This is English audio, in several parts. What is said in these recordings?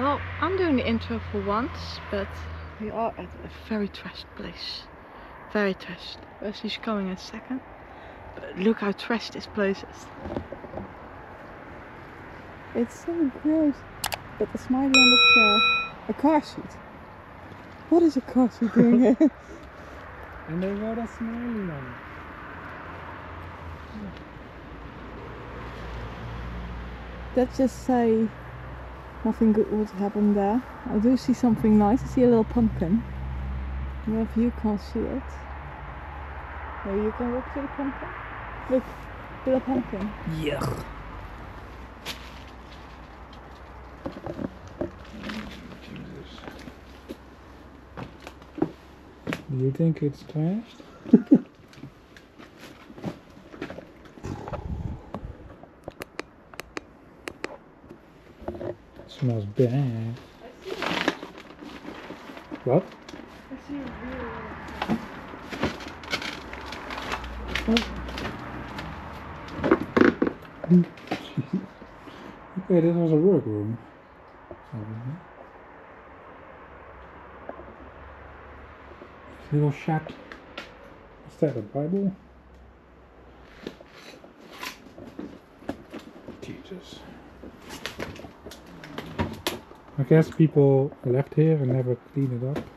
Well, I'm doing the intro for once, but we are at a very trashed place. Very trashed. Wesley's coming in a second. But look how trashed this place is. It's so gross. But the smiley on the chair. A car seat. What is a car seat doing here? And they got a smiley on Let's just say nothing good would happen there. I do see something nice. I see a little pumpkin. Yeah, if you can't see it. Maybe you can walk to the pumpkin. Look, little pumpkin. Yuck. Do you think it's trashed? smells bad. What? I see a real Okay, this was a workroom. Little shack. Is that a Bible? Jesus. I guess people left here and never cleaned it up.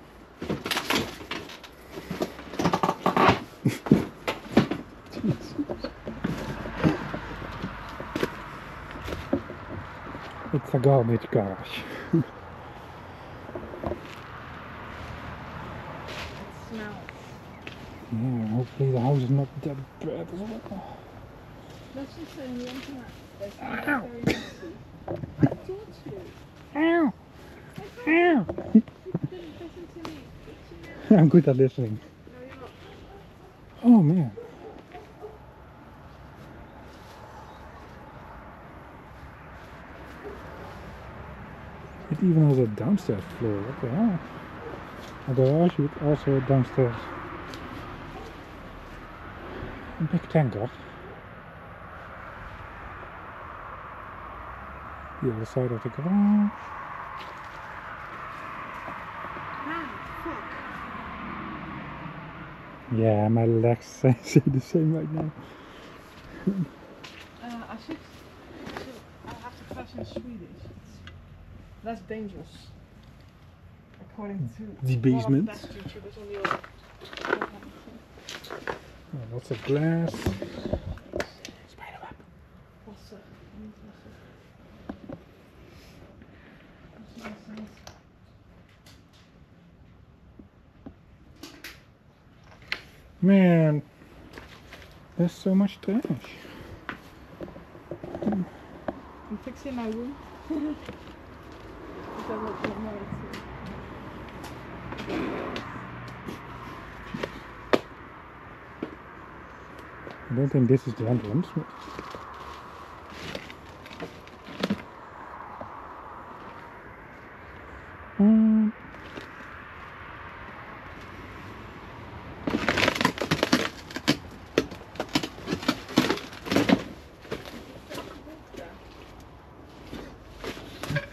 It's a garbage garage. It smells. Yeah, hopefully the house is not that bad as well. Let's just the internet. It's Ow. very messy. I told you. Ow! Ow! You didn't listen to me. It's you. I'm good at listening. Oh man. It even has a downstairs floor. What the hell? A garage with also a downstairs. A big tanker. The other side of the garage. Ah, fuck. Yeah, my legs say say the same right now. Uh, I should, should. I have to press in Swedish. It's less dangerous. According to The one of basement. the best YouTubers on the earth. Oh, lots of glass. Spiderweb. What's that? What's that? What's that? Man, there's so much trash. I'm fixing my room. I don't want my to- I don't think this is the entrance. but- mm.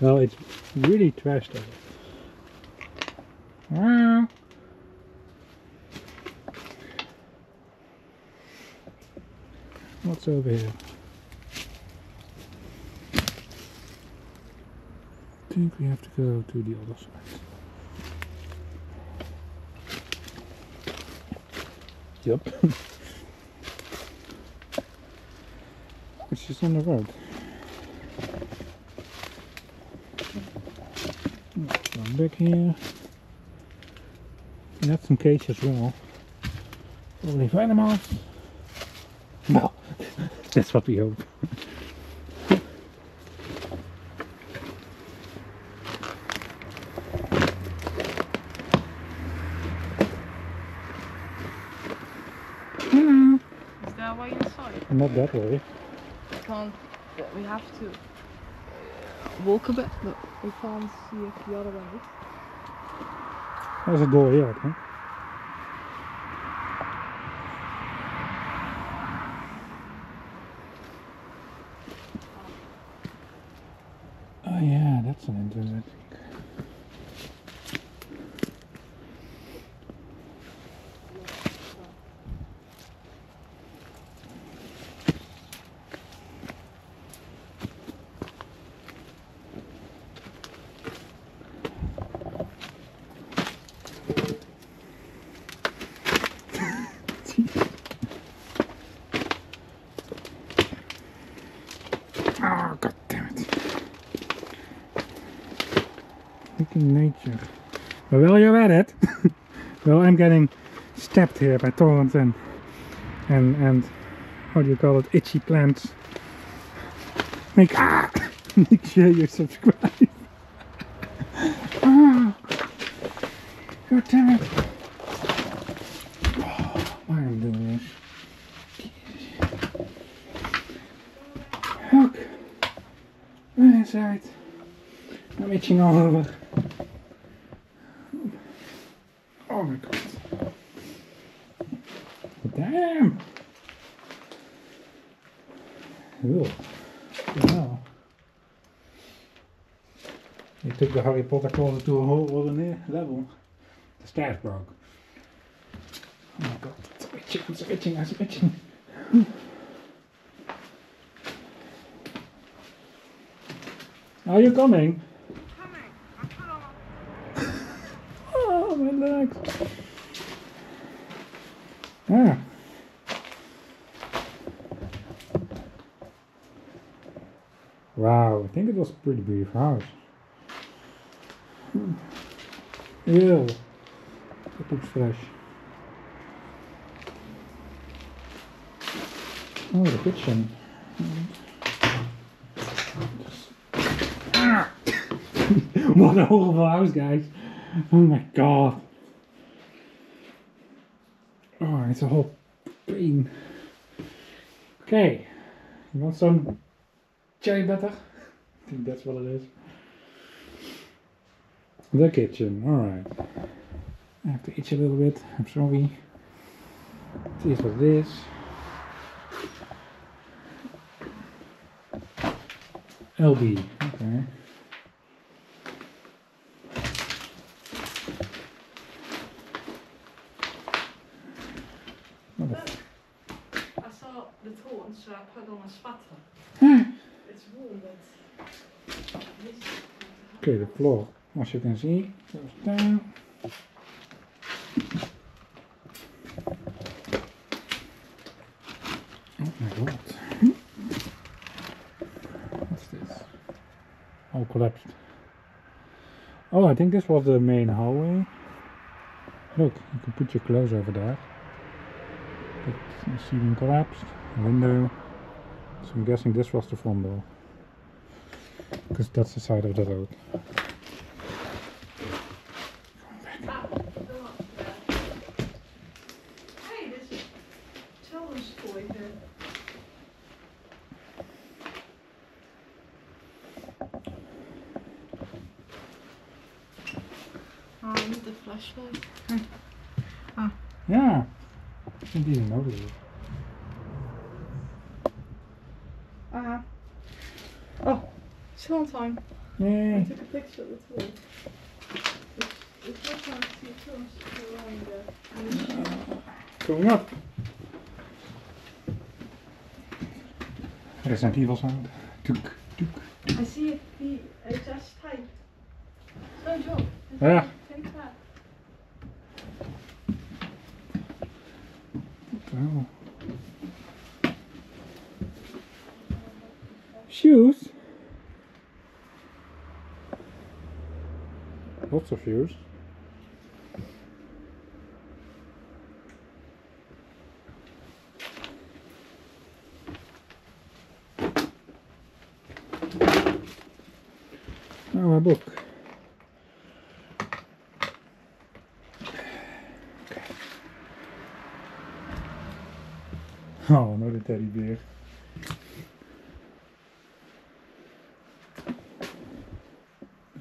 Well, it's really trashed over. Wow. What's over here? I think we have to go to the other side. Yep. Which is on the road. One back here. And that's some cage as well. Probably off. No, that's what we hope. Hello. Is a way inside? Not that way. We can't. We have to walk a bit, but we can't see if the other one is. There's a door here, I think. Oh yeah, that's kletsen into it. I think. Oh, god damn it. Freaking nature. But well, you're at it. well, I'm getting stabbed here by thorns and, and, and, how do you call it, itchy plants. Make, ah, make sure you subscribe. ah, god damn it. Oh, why am I doing this? Look. Right inside. I'm itching all over. Oh my god. Damn! Ew. Wow. You took the Harry Potter closet to a whole other level. The stairs broke. Oh my god. It's itching, it's itching, it's itching. Are you coming? Oh, my legs. Ah. Wow, I think it was a pretty beautiful house. Hmm. Ew. It looks fresh. Oh, the kitchen. what a horrible house, guys. Oh my god. Oh, it's a whole pain. Okay. You want some cherry butter? I think that's what it is. The kitchen, alright. I have to itch a little bit, I'm sorry. It is what it is. LB, okay. What the I saw the thorns, so I put on a sweater. f- It's warm, but Okay, the floor, as you can see, goes down. Oh my god. What's this? All collapsed. Oh, I think this was the main hallway. Look, you can put your clothes over there. The ceiling collapsed, a window. So I'm guessing this was the front door. Because that's the side of the road. Ah, the one there. Hey, this is children's toy here. Oh, I need the flashlight. Yeah. I didn't even notice it. Uh-huh. Oh, still on time. I Yay. took a picture of the toy. It's, it's not time to see films around there. Going up. Resident Evil sound. Tuk, tuk. I see it, the HS type. It's no joke. It's Yeah. Take that. Oh. Shoes. Lots of shoes. Oh, a book. Oh, another teddy bear.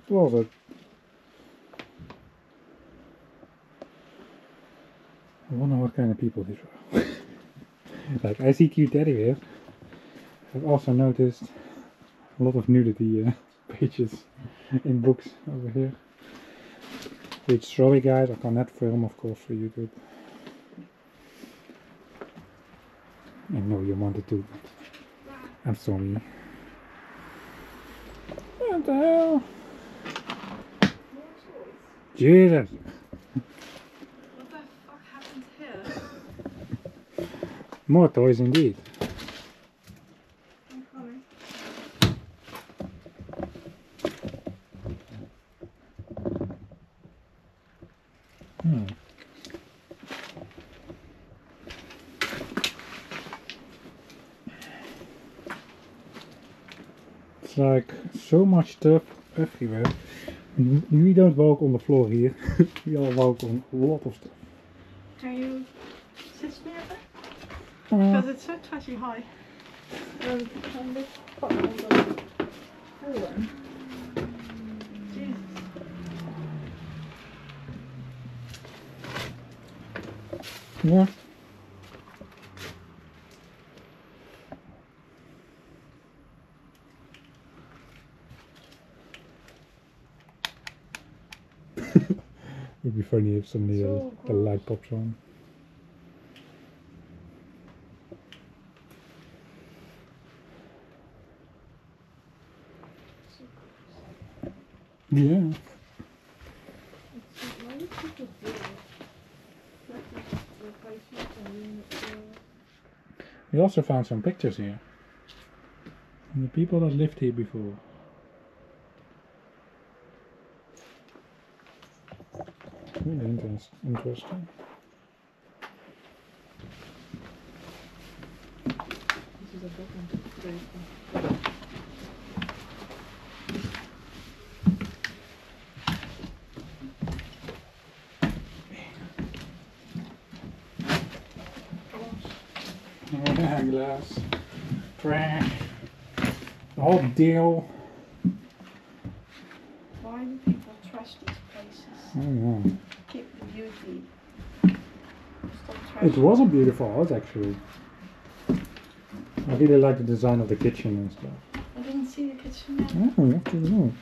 What? I wonder what kind of people these are. like, I see cute teddy bears. I've also noticed a lot of nudity uh, pages. in books over here. Which sorry guys, I cannot film of course for YouTube. I know you wanted to, I'm sorry. What the hell? Jesus! What the fuck happened here? More toys indeed. Hmm. It's like so much stuff everywhere. We don't walk on the floor here. we all walk on a lot of stuff. Can you assist me a bit? Uh, Because it's so trashy high. Um, this on the? Jesus. yeah. Would be funny if suddenly uh, So the light pops on. Yeah. Why do people do it? Like, replacement and then it's, We also found some pictures here. And the people that lived here before. Hmm, really interesting. This is a book on today. Glass. Trash. The whole deal. Why do people trash these places? I don't know. Keep the beauty. It was a beautiful house actually. I really like the design of the kitchen and stuff. I didn't see the kitchen yet. Oh, to look.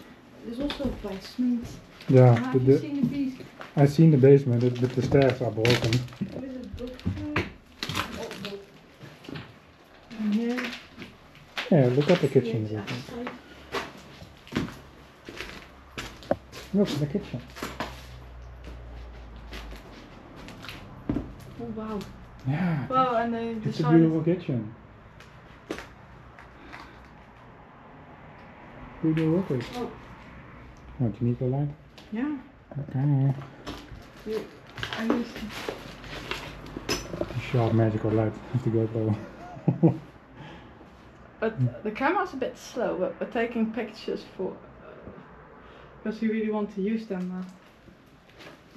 There's also a basement. Yeah, ah, Have the, you the, seen the beast? I seen the basement, but the stairs are broken. There is a book there. Oh, book. And here. Yeah, look at the kitchen. Look at the kitchen. Oh wow. Yeah, Wow, and they it's a beautiful kitchen. Who do you work with? Oh. Oh, do you need the light? Yeah. Okay. You, I used to. Sharp magical light to GoPro. But the camera's a bit slow, but we're taking pictures for. Because we really want to use them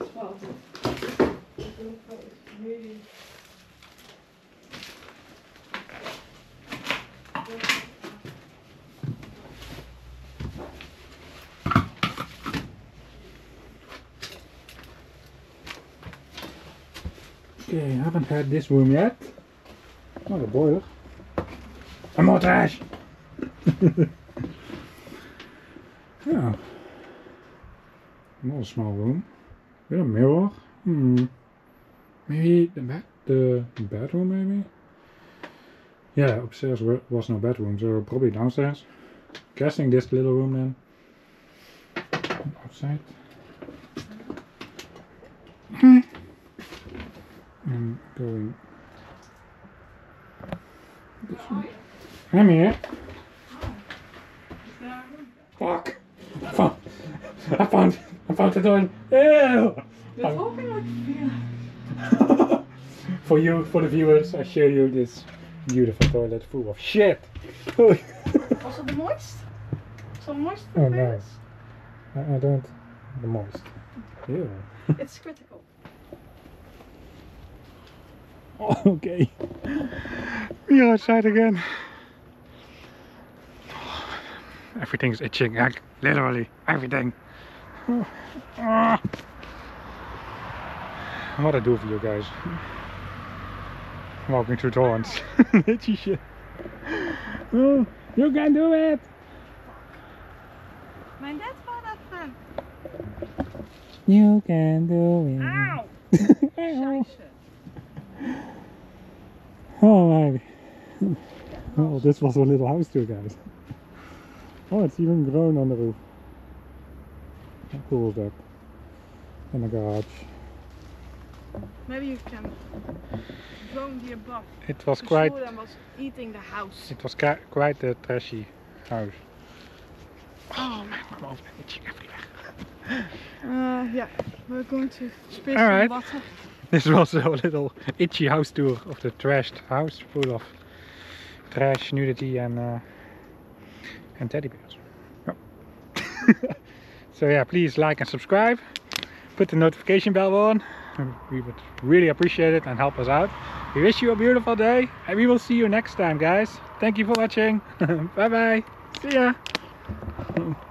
uh, as well. Okay, I haven't had this room yet. Oh, the boiler. And more trash! Yeah. Another small room. With a mirror. Hmm. Maybe the bed, the bedroom maybe? Yeah, upstairs was no bedroom, so probably downstairs. Guessing this little room then. Outside. And going. I'm here. Fuck. I found, I found, I found the door. Ew. You're talking like. For you, for the viewers, I show you this beautiful toilet full of shit. oh Also the moist? Some moist no, prepares? I, I don't. The moist. Ew. It's critical. okay. We are outside again. Everything's itching, like literally everything. Ah. Ah. What I do for you guys. Walking through thorns. Itchy shit. Oh, you can do it! Mijn dad vader You can do it. Auw! Ow. Scheisse. Oh. oh my. Oh, this was a little house too, guys. Oh, it's even grown on the roof. How cool is that? In the garage. Maybe you can drone the above. It was to quite. show them eating the house. It was quite a trashy house. Oh, mijn arm over itching everywhere. Uh, yeah, we're going to spill All right. some water. This was a little itchy house tour of the trashed house full of trash, nudity, and uh, and teddy bears. Yep. so yeah, please like and subscribe. Put the notification bell on. We would really appreciate it and help us out. We wish you a beautiful day, and we will see you next time, guys. Thank you for watching. bye bye. See ya.